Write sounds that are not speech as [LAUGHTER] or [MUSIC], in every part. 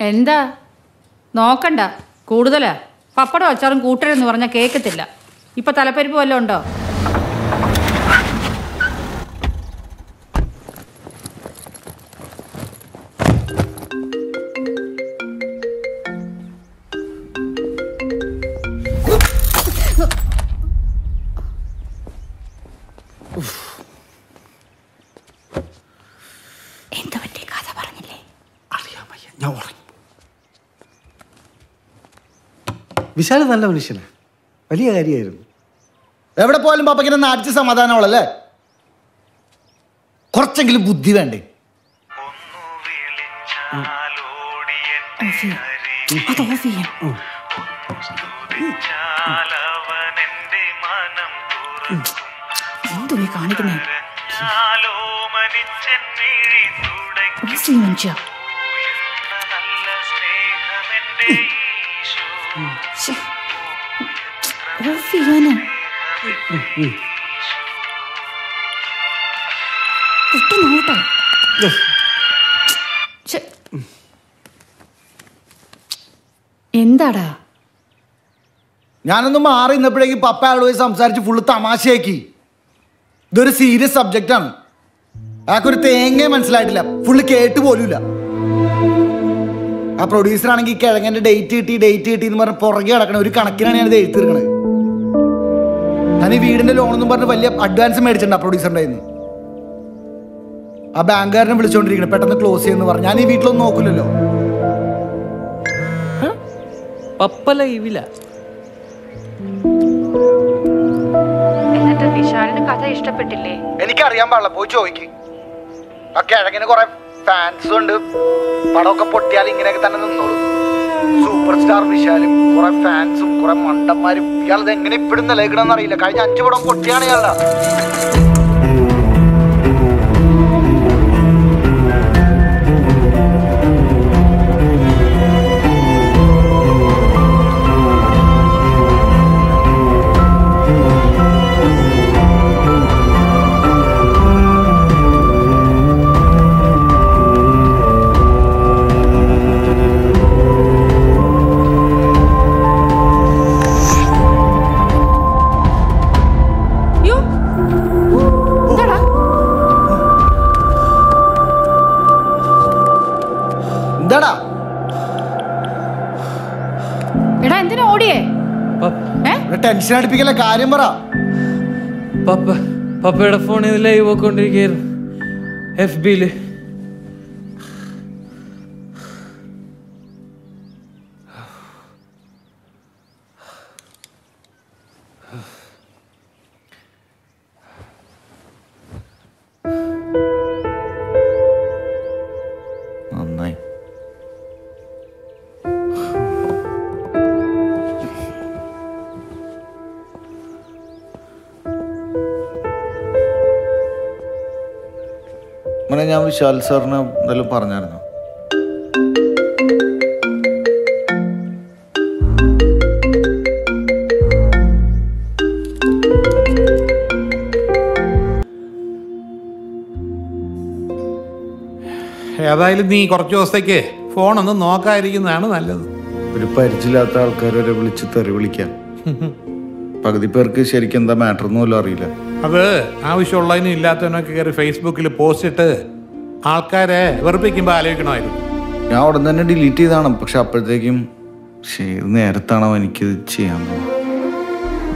എന്താ? നോക്കണ്ട. കൂടുതലാ? പപ്പടം അച്ചാറും കൂട്ടരെന്ന് പറഞ്ഞാൽ കേൾക്കത്തില്ല ഇപ്പൊ തലപ്പരിപ്പ് വല്ലതും ഉണ്ടോ? വിശാൽ നല്ല മനുഷ്യനാ. വലിയ കാര്യമായിരുന്നു. എവിടെ പോയാലും പാപ്പയ്ക്ക് എന്നെ അടിച്ച് സമാധാനമുള്ളല്ലേ കുറച്ചെങ്കിലും ബുദ്ധി വേണ്ടേ? അത് ഓഫ്. ചെയ്യാം എന്തുവേ കാണിക്കുന്നേ? ഓഫ് ചെയ്യും മനുഷ്യ. ഓഫ് ചെയ്യാനോ. എന്താടാ? ഞാനൊന്ന് മാറി നിന്നപ്പോഴേക്ക് പപ്പ പോയി സംസാരിച്ച് ഫുള്ള് തമാശയാക്കി. ഇതൊരു സീരിയസ് സബ്ജക്റ്റ് ആണ്. അയാൾക്കൊരു തേങ്ങ മനസ്സിലായിട്ടില്ല. ഫുള്ള് കേട്ട് പോലുമില്ല. ആ പ്രൊഡ്യൂസർ ആണെങ്കിൽ കിഴങ്ങന്റെ ഡേറ്റ് കിട്ടി ഡേറ്റ് കിട്ടി എന്ന് പറഞ്ഞ് പുറകെ കിടക്കണം ഒരു കണക്കിനാണ് ഞാനിത് എഴുതിർക്കണത് ഞാൻ ഈ വീടിന്റെ ലോണെന്നും പറഞ്ഞ് വലിയ അഡ്വാൻസ് മേടിച്ചിട്ടുണ്ട് ആ പ്രൊഡ്യൂസറിന്റെ കയ്യിൽ നിന്ന് ആ ബാങ്കുകാരനെ വിളിച്ചോണ്ടിരിക്കണം പെട്ടെന്ന് ക്ലോസ് ചെയ്യുന്നു പറഞ്ഞു. ഞാൻ ഈ വീട്ടിലൊന്നും നോക്കില്ലല്ലോ പപ്പ ലൈവില്ല എന്നിട്ട് വിശാലിന് കഥ ഇഷ്ടപ്പെട്ടില്ലേ? എനിക്കറിയാൻ പാടില്ല പോയി ചോദിക്ക്. ആ കിഴങ്ങിന് കുറെ ഫാൻസും ഉണ്ട്. പടമൊക്കെ പൊട്ടിയാൽ ഇങ്ങനെയൊക്കെ തന്നെ നിന്നോളൂ. സൂപ്പർ സ്റ്റാർ വിശാലും കുറെ ഫാൻസും കുറെ മണ്ടന്മാരും. ഇയാളത് എങ്ങനെ ഇപ്പിടുന്ന ലേഖനം അറിയില്ല. കഴിഞ്ഞ അഞ്ചു പടം പൊട്ടിയാണ് ഇയാളുടെ. ടെൻഷൻ അടുപ്പിക്കല കാര്യം പറ. പപ്പ പപ്പയുടെ ഫോൺ ലൈവ് പോയിക്കൊണ്ടിരിക്കുകയായിരുന്നു എഫ് ബിയിൽ. മോനെ ഞാൻ വിശാൽ സാറിന് എന്തെങ്കിലും പറഞ്ഞായിരുന്നു. ഏതായാലും നീ കുറച്ച് ദിവസത്തേക്ക് ഫോണൊന്നും നോക്കാതിരിക്കുന്നതാണ് നല്ലത്. ഒരു പരിചയമില്ലാത്ത ആൾക്കാർ വരെ വിളിച്ച് തെറി വിളിക്കാം. പകുതി പേർക്ക് ശരിക്കും എന്താ മാറ്റർ ഒന്നും അറിയില്ല. അത് ആവശ്യമുള്ളതിനും ഇല്ലാത്തതിനൊക്കെ കയറി ഫേസ്ബുക്കിൽ പോസ്റ്റ് ഇട്ട് ആൾക്കാരെ വെറുപ്പിക്കുമ്പോൾ ആലോചിക്കണമായിരുന്നു. ഞാൻ ഉടൻ തന്നെ ഡിലീറ്റ് ചെയ്താണ്. പക്ഷെ അപ്പോഴത്തേക്കും ശേ ഇത് നേരത്താണോ എനിക്കിത് ചെയ്യാൻ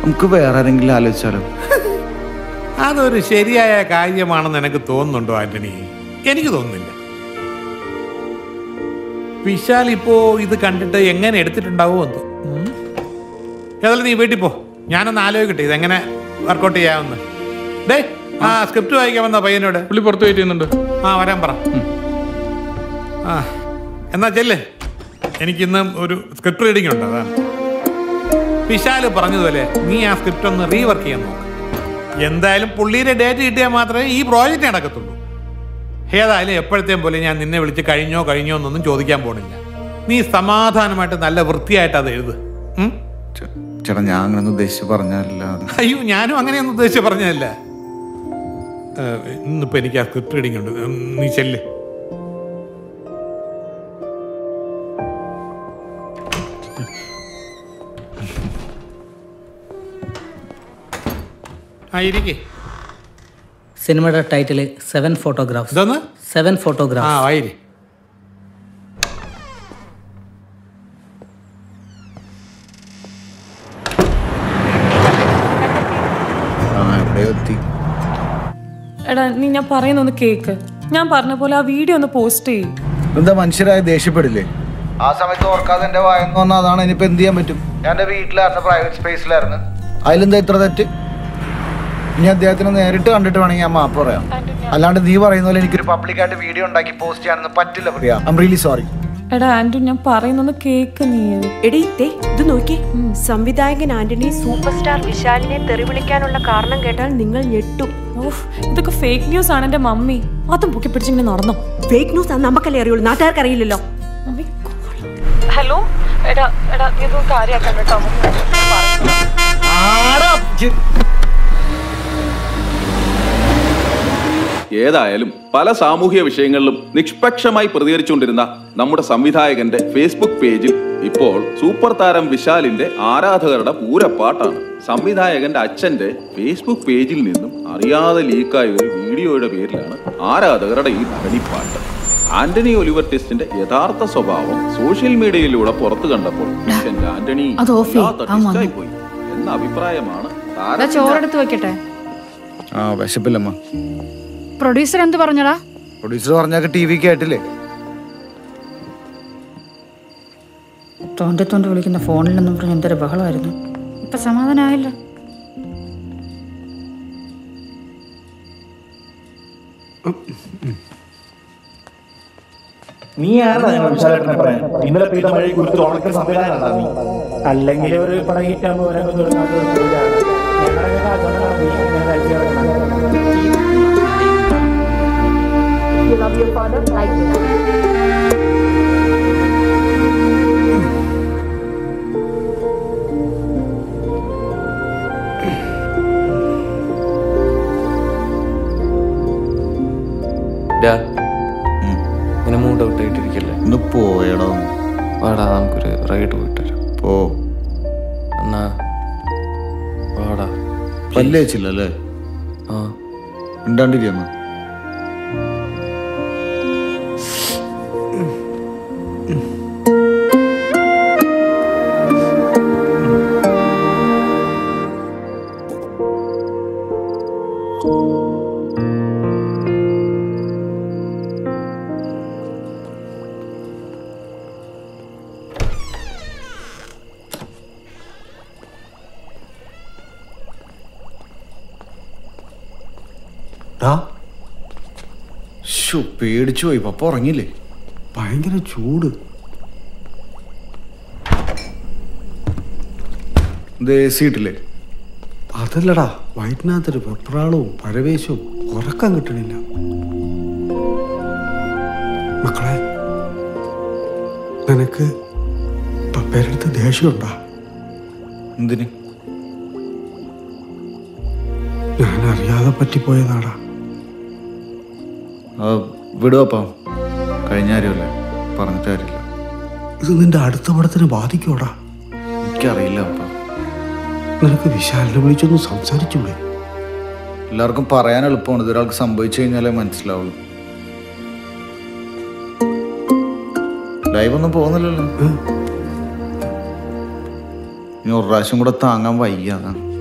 നമുക്ക് വേറെ ആരെങ്കിലും ആലോചിച്ചാലോ? [LAUGHS] അതൊരു ശരിയായ കാര്യമാണെന്ന് എനിക്ക് തോന്നുന്നുണ്ടോ ആന്റണി? എനിക്ക് തോന്നുന്നില്ല. വിശാൽ ഇപ്പോ ഇത് കണ്ടിട്ട് എങ്ങനെ എടുത്തിട്ടുണ്ടാവോ എന്ന്. ഏതായാലും നീ വീട്ടിൽ പോ. ഞാനൊന്ന് ആലോചിക്കട്ടെ ഇതെങ്ങനെ വർക്കൗട്ട് ചെയ്യാമെന്ന്. ഡേ ആ സ്ക്രിപ്റ്റ് വായിക്കാൻ വന്ന പയ്യനോട്? പുള്ളി പുറത്ത് വെയിറ്റ് ചെയ്യുന്നുണ്ട്. ആ വരാൻ പറ. ആ എന്നാ ചെല്ലേ. എനിക്കിന്ന് ഒരു സ്ക്രിപ്റ്റ് റീഡിംഗ് ഉണ്ട് അതാണ്. വിശാൽ പറഞ്ഞതുപോലെ നീ ആ സ്ക്രിപ്റ്റ് ഒന്ന് റീവർക്ക് ചെയ്യാൻ നോക്ക്. എന്തായാലും പുള്ളിയുടെ ഡേറ്റ് കിട്ടിയാൽ മാത്രമേ ഈ പ്രോജക്റ്റ് നടക്കത്തുള്ളൂ. ഏതായാലും എപ്പോഴത്തെയും പോലെ ഞാൻ നിന്നെ വിളിച്ച് കഴിഞ്ഞോ കഴിഞ്ഞോ എന്നൊന്നും ചോദിക്കാൻ പോണില്ല. നീ സമാധാനമായിട്ട് നല്ല വൃത്തിയായിട്ട് അത് എഴുത്? ചേട്ടാ ഞാൻ അങ്ങനെ ഉദ്ദേശിച്ച് പറഞ്ഞല്ല അയ്യോ ഞാനും അങ്ങനെയൊന്നും ഉദ്ദേശിച്ച് പറഞ്ഞതല്ല. ഇന്നിപ്പോ എനിക്ക് ആ സ്ക്രിപ്റ്റ് റീഡിംഗ് ഉണ്ട്. നീ ചെല്ലേ. സിനിമയുടെ title seven photograph seven photograph ആയിരിക്കും നീ ഞാൻ പറയുന്ന ഒന്ന് കേക്ക്. ഞാൻ പറഞ്ഞ പോലെ ആ വീഡിയോ ഒന്ന് പോസ്റ്റ് ചെയ്യും. എന്താ മനുഷ്യരായ ദേഷ്യപ്പെടില്ലേ? ആ സമയത്ത് ഓർക്കാതെ എന്റെ വായന്ന് വന്ന അതാണ് ഇനിയിപ്പോ എന്ത് ചെയ്യാൻ പറ്റും? ഞാൻ എന്റെ വീട്ടിലായിരുന്നു പ്രൈവറ്റ് സ്പേസിലായിരുന്നു അതിലെന്താ ഇത്ര തെറ്റ്? ഇനി അദ്ദേഹത്തിന് നേരിട്ട് കണ്ടിട്ട് വേണമെങ്കിൽ ഞാൻ മാപ്പ് പറയാം. അല്ലാണ്ട് നീ പറയുന്ന പോലെ എനിക്കൊരു പബ്ലിക്കായിട്ട് വീഡിയോ ഉണ്ടാക്കി പോസ്റ്റ് ചെയ്യാനൊന്നും പറ്റില്ല പ്രിയ. ഐ റിയലി സോറി എടാ ആന്റു ഞാൻ പറയുന്നൊന്ന് കേക്ക് നീ. എടി ദേ ഇത് നോക്കി സംവിധായകൻ ആന്റണി സൂപ്പർ സ്റ്റാർ വിശാലിനെ തെറി വിളിക്കാനുള്ള കാരണം കേട്ടാൽ നിങ്ങൾ ഞെട്ടും. ഇതൊക്കെ ഫേക്ക് ന്യൂസ് ആണ് എന്റെ മമ്മി. അതും പൊക്കി പിടിച്ചിങ്ങനെ നടന്നോ? ഫേക്ക് ന്യൂസ് ആണ് നമുക്കല്ലേ അറിയുള്ളൂ. നാട്ടുകാർക്ക് അറിയില്ലല്ലോ. ഹലോ എടാ എടാ നീ ഇതൊന്നും കാര്യമാക്കാൻ കേട്ടോ ഏതായാലും പല സാമൂഹിക വിഷയങ്ങളിലും നിഷ്പക്ഷമായി പ്രതികരിച്ചുകൊണ്ടിരുന്ന നമ്മുടെ സംവിധായകന്റെ ഫേസ്ബുക്ക് പേജിൽ ഇപ്പോൾ സൂപ്പർ താരം വിശാലിന്റെ ആരാധകരുടെ പൂരപ്പാട്ടാണ് സംവിധായകന്റെ അച്ഛന്റെ ഫേസ്ബുക്ക് പേജിൽ നിന്നും അറിയാതെ ലീക്കായ ഒരു വീഡിയോയുടെ പേരിലാണ് ആരാധകരുടെ ഈ ധരണിപ്പാട്ട് ആന്റണി ഒലിവർ ടെസ്റ്റിന്റെ യഥാർത്ഥ സ്വഭാവം സോഷ്യൽ മീഡിയയിലൂടെ പുറത്തു കണ്ടപ്പോൾ ആന്റണി പോയി. എന്ന അഭിപ്രായമാണ് ചോറെടുത്ത് വെക്കട്ടെ. ആ വിശപ്പില്ലമ്മ. പ്രൊഡ്യൂസർ എന്ത് പറഞ്ഞടാ? പ്രൊഡ്യൂസർ പറഞ്ഞൊക്കെ ടി വി കേട്ടില്ലേ തോണ്ടി തോണ്ടി വിളിക്കുന്ന ഫോണിൽ നിന്നും പറഞ്ഞ എന്തൊരു ബഹളമായിരുന്നു. ഇപ്പൊ സമാധാനമായല്ലോ നീ ആരാ ഞങ്ങൾ വിശാലേട്ടനെ പറയാൻ ഇന്നലെ പെയ്ത മഴയെ കുറിച്ച് ഉണക്ക സംവിധാനമാണ് നീ? അല്ലെങ്കിൽ ഒരു പടം കിട്ടാൻ പോരാൻ ഞങ്ങളുടെ കാഴ്ചകളാണ് നീ ഇങ്ങനെ കഴിച്ചു കിടക്കുന്നത് ഡാ മൂഡ് ഔട്ട് ആയിട്ടിരിക്കല്ലേ? ഇന്ന് പോയടോ. വാടാ നമുക്കൊരു റൈഡ് പോയിട്ട് വരാം. പോ. എന്നാ വാടാ. പല്ലേച്ചില്ലല്ലേ ആ. ഉണ്ടാണ്ടിരിക്കുന്നു പേടിച്ചു പോയി. പപ്പ ഉറങ്ങില്ലേ ഭയങ്കര ചൂട്. ഇട്ടില്ലേ? അതല്ലടാ വയറ്റിനകത്തൊരു വെപ്രാളവും പരവേശവും ഉറക്കം കിട്ടണില്ല. മക്കളെ നിനക്ക് അടുത്ത് ദേഷ്യമുണ്ടാ? എന്തിന്? ഞാൻ അറിയാതെ പറ്റിപ്പോയതാടാ. വിടുവപ്പ കഴിഞ്ഞ കാര്യമല്ലേ? പറഞ്ഞിട്ട് കാര്യമില്ല. ഇത് നിന്റെ അടുത്ത പടത്തിനെ ബാധിക്കോടാ എനിക്കറിയില്ല അപ്പ. നിനക്ക് വിശാലിനെ വിളിച്ചൊന്ന് സംസാരിച്ചൂടെ? എല്ലാവർക്കും പറയാൻ എളുപ്പമാണ്. ഇതൊരാൾക്ക് സംഭവിച്ചു കഴിഞ്ഞാലേ മനസ്സിലാവുള്ളൂ. ലൈവ് ഒന്നും പോകുന്നില്ലല്ലോ. ഇനി ഒരു പ്രാവശ്യം കൂടെ താങ്ങാൻ വയ്യ അതാണ്.